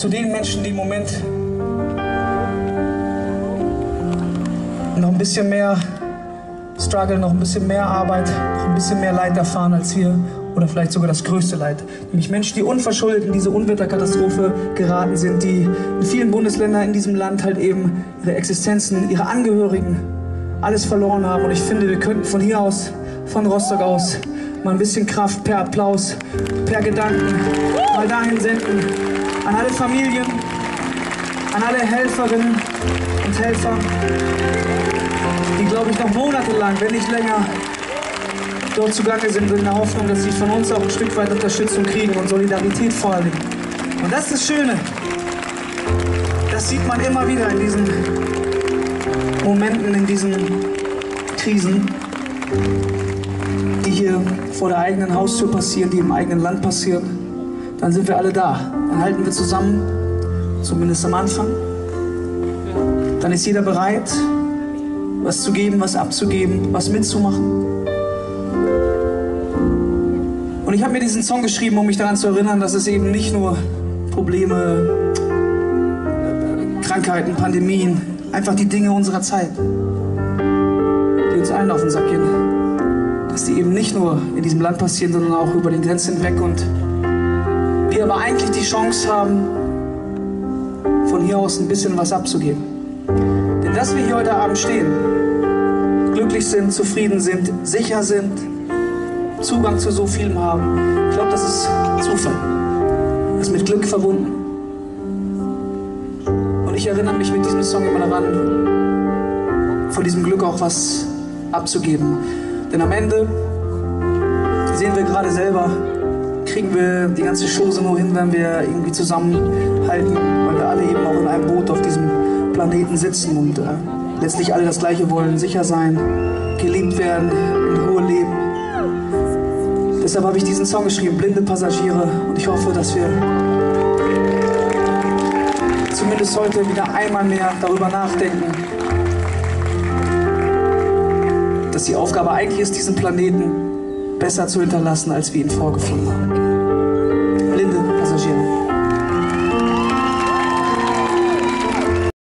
zu den Menschen, die im Moment noch ein bisschen mehr Struggle, noch ein bisschen mehr Arbeit, noch ein bisschen mehr Leid erfahren als wir oder vielleicht sogar das größte Leid. Nämlich Menschen, die unverschuldet in diese Unwetterkatastrophe geraten sind, die in vielen Bundesländern in diesem Land halt eben ihre Existenzen, ihre Angehörigen, alles verloren haben. Und ich finde, wir könnten von hier aus, von Rostock aus, mal ein bisschen Kraft per Applaus, per Gedanken mal dahin senden. An alle Familien, an alle Helferinnen und Helfer, die, glaube ich, noch monatelang, wenn nicht länger, dort zugange sind, in der Hoffnung, dass sie von uns auch ein Stück weit Unterstützung kriegen und Solidarität vor allem. Und das ist das Schöne. Das sieht man immer wieder in diesen Momenten, in diesen Krisen, die hier vor der eigenen Haustür passieren, die im eigenen Land passieren. Dann sind wir alle da. Dann halten wir zusammen, zumindest am Anfang. Dann ist jeder bereit, was zu geben, was abzugeben, was mitzumachen. Und ich habe mir diesen Song geschrieben, um mich daran zu erinnern, dass es eben nicht nur Probleme, Krankheiten, Pandemien, einfach die Dinge unserer Zeit, die uns allen auf den Sack gehen, dass die eben nicht nur in diesem Land passieren, sondern auch über den Grenzen hinweg und wir aber eigentlich die Chance haben, von hier aus ein bisschen was abzugeben. Denn dass wir hier heute Abend stehen, glücklich sind, zufrieden sind, sicher sind, Zugang zu so vielem haben. Ich glaube, das ist Zufall. Das ist mit Glück verbunden. Und ich erinnere mich mit diesem Song immer daran, von diesem Glück auch was abzugeben. Denn am Ende sehen wir gerade selber, kriegen wir die ganze Chose nur hin, wenn wir irgendwie zusammenhalten, weil wir alle eben auch in einem Boot auf diesem Planeten sitzen und äh, letztlich alle das Gleiche wollen, sicher sein, geliebt werden, in Ruhe leben. Deshalb habe ich diesen Song geschrieben, Blinde Passagiere. Und ich hoffe, dass wir zumindest heute wieder einmal mehr darüber nachdenken, dass die Aufgabe eigentlich ist, diesen Planeten besser zu hinterlassen, als wir ihn vorgefunden haben.